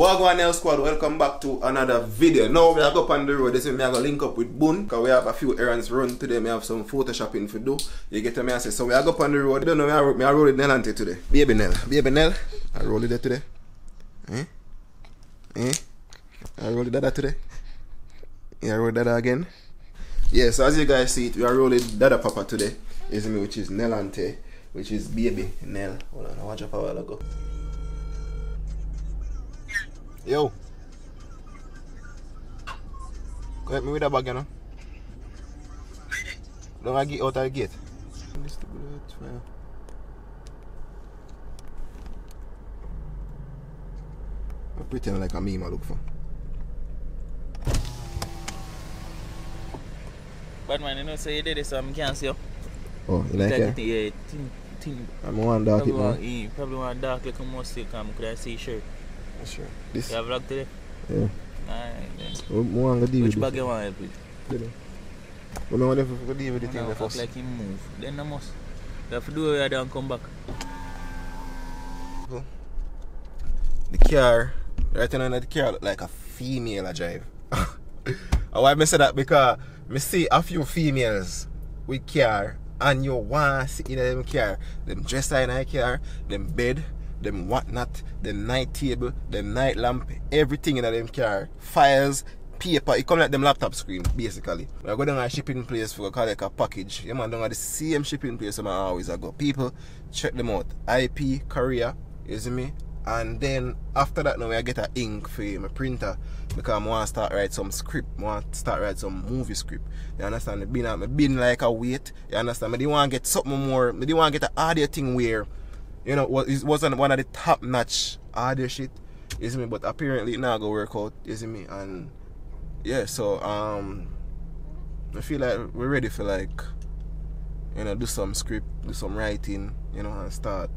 Wagwan Nel Squad, welcome back to another video. Now we are up on the road. This is me I going link up with Boon because we have a few errands run today. Me have some photoshopping to do. You get to me I say so we are up on the road. I don't know me I, me I roll it Nell today. Baby Nell, baby Nell, I roll it there today. Eh? Eh? I roll it there today. Yeah, I roll that again. Yeah, so as you guys see it, we are rolling Dada Papa today. Is me which is Nelante, which is baby Nell. Hold on, I watch up a while ago. Yo. Go help me with that bag, you know. Don't I get out of the gate. This the bullet, well. I pretend like a meme I look for. But man, you know, say you did this, so I can't see you. Oh, you like Like, it? yeah, think, think, I'm one dark it probably, want, now. eh, probably want dark like a mustard, come, could I see shirt? Sure. This, You have vlog today? yeah. Alright then. More on the DVD. Which bag you want help with? But me want to for the DVD thing Now, there act first. like him move. Then I must. You have to do it and come back. the car, right now the car look like a female a drive. and why me say that because me see a few females with car and you want to sit in them car, them dresser in a car, them bed, them whatnot, the night table, the night lamp, everything in them car, files, paper, it come like them laptop screen basically. When I go down a shipping place for collect a package, you man down at the same shipping place I always I. People check them out. IP, Korea, you see me? And then after that now I get a ink for my printer because I want to start write some script. I want to start write some movie script. You understand? I been been like a wait. You understand? I didn't want to get something more. I didn't want to get an audio thing where you know it wasn't one of the top notch audio shit. See me? But apparently now go work out, see me? And yeah, so um I feel like we're ready for like you know, do some script, do some writing, you know, and start,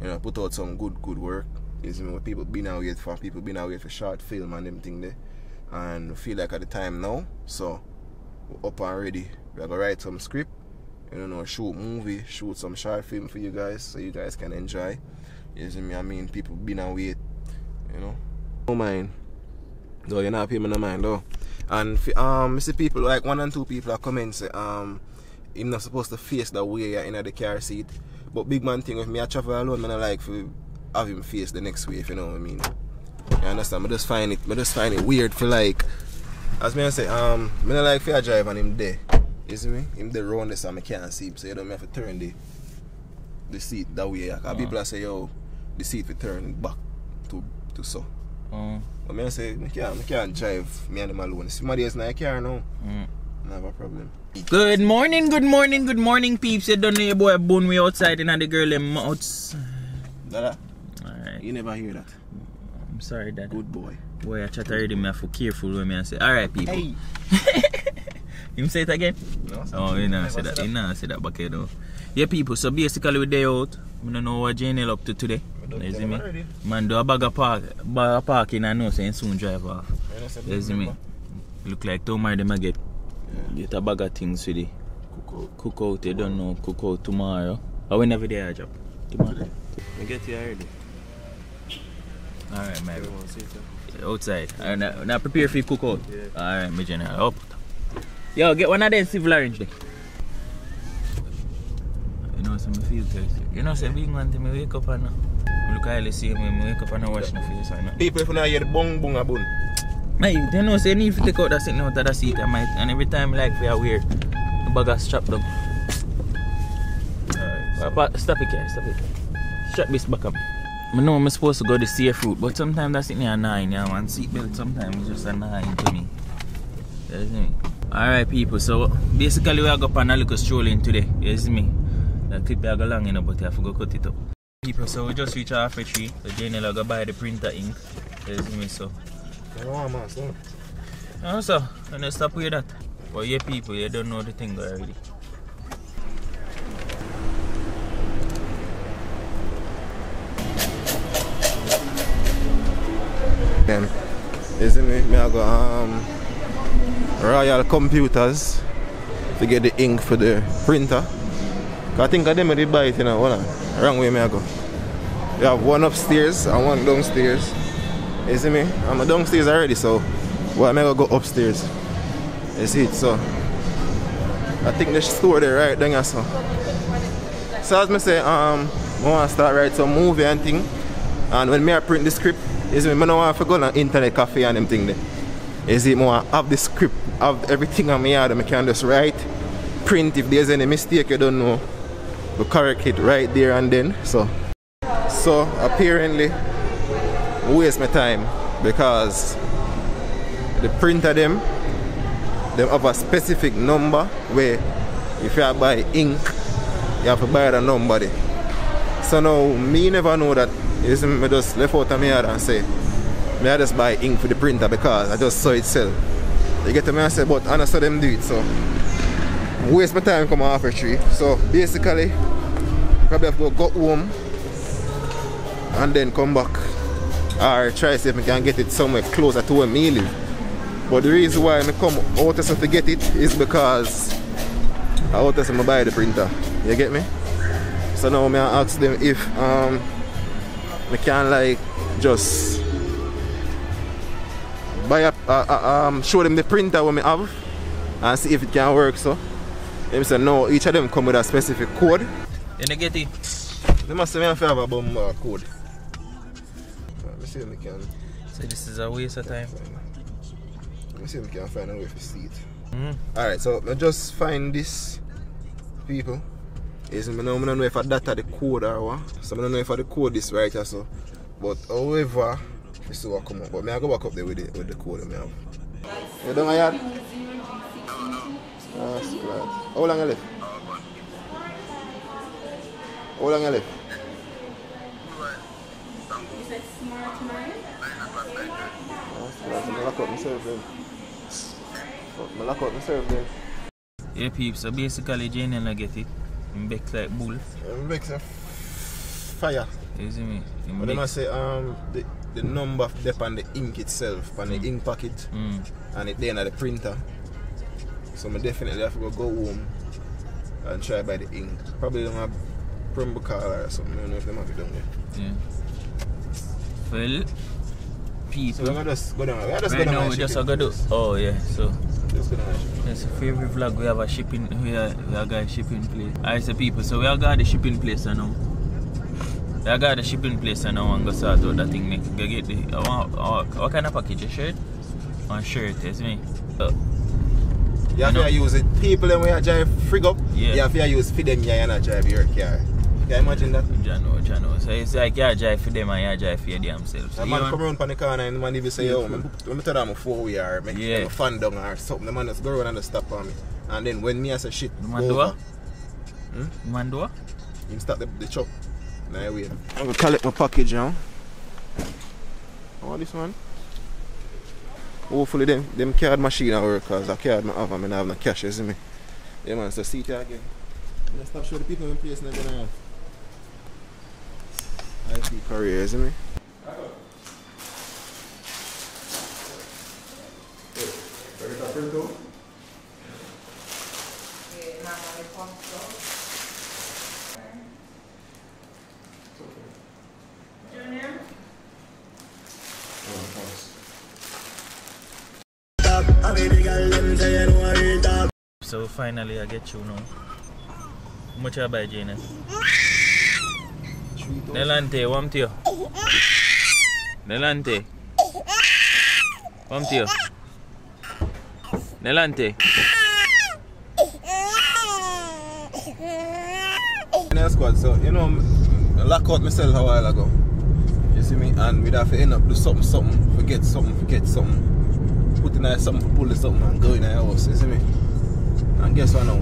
you know, put out some good, good work. Is me, what people been out wait for, people been out wait for short film and them thing there. And feel like at the time now, so up and ready. We're gonna write some script, you know, shoot movie, shoot some short film for you guys so you guys can enjoy. You see me, I mean people been wait, you know. No mind. Though you're not paying me no mind though. And um I see people like one and two people are coming say um him not supposed to face that way you're in the car seat. But big man thing with me I travel alone, I like for have him face the next way if you know what I mean. You understand? I just find it I just find it weird for like as me I say, um not like for drive and him there. You see me? Him there round this and I can't see him, so you don't have to turn the the seat that way. Cause Uh. people are say yo the seat will turn back to to so. Oh, But me I say me can't me can't drive me and him alone. Somebody else in a car now. mm. I have a problem. Good morning, good morning, good morning, peeps. You don't know your boy bone me outside and the girl them mouths. Dada, Alright, you never hear that. I'm sorry that. Good boy. Boy, I chat already, me have to careful when me I say, alright, people. Hey. You say it again? No, Oh, you know, say that. You know, say that back here though. Yeah, people. So basically, we day out. I don't know what Jane up to today. You see me? Man, do a bag of park, bag of parking. I know, so you soon drive off. You see me? Look like tomorrow them a get get a bag of things for the cook out. You don't know cook out tomorrow. Or whenever they are job. Tomorrow. I get you already. Alright, my outside. Alright, now, now prepare for cook out. Yeah. Alright, my general. Up. Yo, get one of them civil orange there. You know, so me feel thirsty. You know, say big man, till me wake up and uh, look at see me, me wake up and I wash my face and uh. People if you not hear the bong bong a bun. Hey, you know, say you need to take out that sitting out of the seat and, might, and every time like we are weird, the bag is strapped down. Uh, but stop it, here, stop it. Strap this back up. I know I'm supposed to go to see a fruit, but sometimes that's sitting here nine, yeah, one seatbelt sometimes it's just a nine to me. You see me? Alright people, so basically we are going on a little strolling today, you see me? The clip I go long, you know, but I have to go cut it up. People, so we just reached Half Way Tree, so will go buy the printer ink, you see me, so. I want so. Oh, so, and I stop with that. But yeah, people, you don't know the thing already. Then, me? Me I go um Royal Computers to get the ink for the printer. I think I them did buy it, you know. Hold on. Wrong way me I go. We have one upstairs and one downstairs. You see me? I'm downstairs already, so well, I'm gonna go upstairs. You see it, so I think the store there right here, so. So as me say, um, I want to start write some movie and thing. And when me I print the script, is me, I don't want to go on internet cafe and them thing there. Is it more have the script, have everything on me yard, and I can just write, print if there's any mistake you don't know, we correct it right there and then. So, so apparently, waste my time because the printer them, them have a specific number where if you buy ink, you have to buy the number. So now me never know that. See me just left out of my yard and say, me I just buy ink for the printer because I just saw it sell. You get to me and say, but I saw them do it, so waste my time come off a tree. So basically, probably have to go home and then come back or try to see if I can get it somewhere closer to where me live. But the reason why I come out of to get it is because I out of buy the printer. You get me? So now I ask them if um I can like just buy a, uh, uh, um show them the printer what I have and see if it can work so. Them say no, each of them come with a specific code. You don't get it? They must have have a bum uh, code. Let me see if I can So this is a waste of time. let me see if I can find a way to see it. Mm. Alright, so I just find this people. Is me now I don't know if that are the code or what. So I don't know if I the code this right or so. But however, we see what come up. But me I go back up there with the with the code that me have. You done a yard? Ah, that's glad. How long you left? How long you left? You said tomorrow tonight? Ah, that's glad. So I lock up myself then. Fuck, I lock up myself then. Yeah, peeps. So basically, Jane and I get it. In back like bull. It makes a fire. You see me? In But they back- say um the, the number depend on the ink itself, on the ink packet Mm. and it then at the printer. So I definitely have to go, go home and try buy the ink. Probably don't have Prumbo color or something. I don't know if they have it down there. Yeah. Well, So people. we're gonna just go down. We're just Right go down now, we just go do. Oh yeah. So Just go down and ship it. Yes, for vlog we have a shipping we are we are a shipping place. I say people, so we are got the shipping place now. We are got the shipping place and go sort out that thing make go get the uh, what, what, what kind of package a shirt? One shirt, you see me? Uh, You have I to use it. People when you drive frig up, Yeah. you have to use for them yeah, you not drive your car. Can you imagine that? Jano, Jano. So it's like you drive for them and you drive for themselves. So A you man want- come around on the corner and the man even say, yo, let me tell them four we are, make Yeah. them a fan down or something. The man just go around and just stop on me. And then when me I say shit, The man do what? Man do what? him start the, the chop. Now wait. I'm gonna collect my package now. Oh, this one. Hopefully them them card machine will work cause the card I have and I have no cash, you see me? Yeah man, so see it again. Let's stop showing the people in place and then gonna IP career, you see me? Junior? Finally I get you now. How much I buy Janus? Delante, one to you. Delante. One to you. The squad, so you know, I lock out myself a while ago. You see me? And we'd have to end up do something, something, forget something, forget something. Put in something, pull something and go in the house, you see me? Guess what now?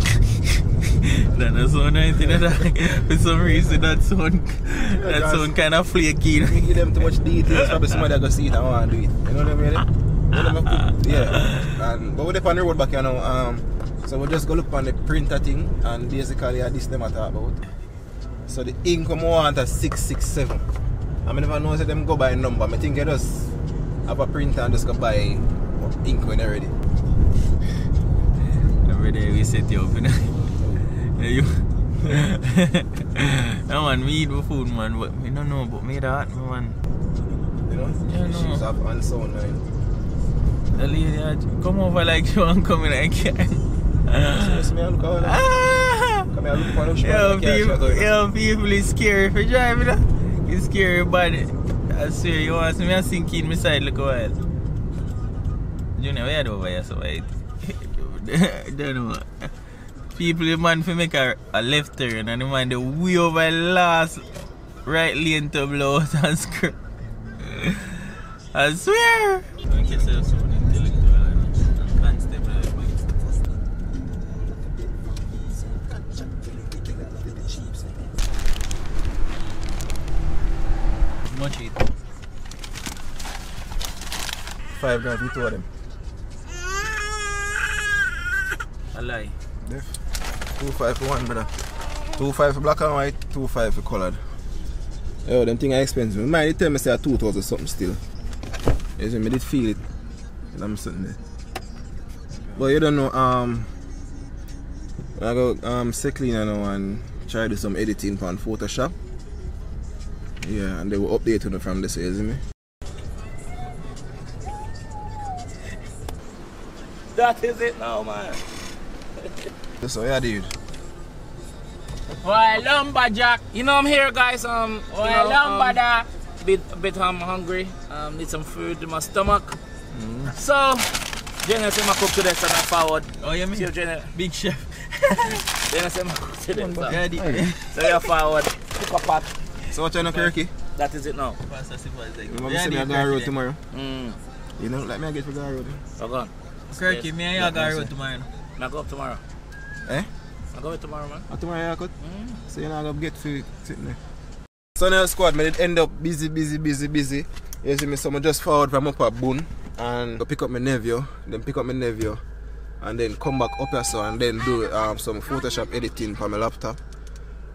That doesn't sound anything that for some reason that sound that sound kind of flaky. We give them too much details, probably somebody that go see it and want to do it. You know what I mean? You know what I mean? Yeah. And, but we're up on the road back here now. Um, so we'll just go look on the printer thing and basically uh, this them I talk about. So the ink come want a 667. I mean, if I know that them go by number, I think I just have a printer and just go buy ink when they're ready. Every day we set you up. Yeah, you. that man, me eat my food, man, but me don't know about me that, man. You know? Yeah, no. She's up on sound line. The lady had come over like she want come in again. So, me, I look out. Ah! Come here, look for the Yo, shot. people, yo, people is scary for driving. uh. It's scary, but I swear you want to see me I sink in my side look a while. Junior, where you over here so wait. Don't know. People the man for make a, a left turn and the man the way over last right lane to blow out and screw. I swear. Much it. Five grand, you of them. A lie. Def. Two five for one, brother. Two five for black and white, two five for colored. Yo, them thing are expensive. Mind they tell me say two thousand something still. You see, me did feel it. And I'm sitting there. But you don't know, um I go um clean now and try do some editing on Photoshop. Yeah, and they will update you from this, you see me? That is it now, man. So yeah dude. Why lumberjack? You know I'm here, guys. Um, you Why know, um, lumberjack? bit, bit um, hungry. Um, need some food in my stomach. Mm. So, Jenna said my cook today, so I'm forward. Oh, you See you, mean Jenna. big chef? Jenna said my cook today, so, Yeah, so you're forward. Cook a pot. So what you know, Kirky? That is it now. Pastor Sipa is You want me to see me the a road tomorrow? Mm. You know, like me I get for Gar road. So go on. Kirky, me and you go road tomorrow. I go up tomorrow. Eh? I go up tomorrow, man. Ah, tomorrow I cut? Mm. So you know, I get food sitting there. So now squad, man, did end up busy, busy, busy, busy. You see me, so I just forward from up at Boone and go pick up my nephew, then pick up my nephew, and then come back up here so and then do um, some Photoshop editing for my laptop.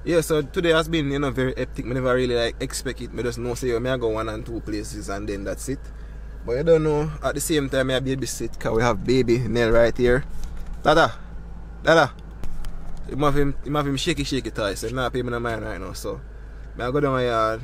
Yeah, so today has been, you know, very hectic. Me never really like expect it. Me just know say, I go one and two places and then that's it. But you don't know, at the same time, I babysit because we have baby Nell right here. Dada, dada. Im avim shake it, shake it toy, so it not pay me no mind right now, so. Me I go down my yard.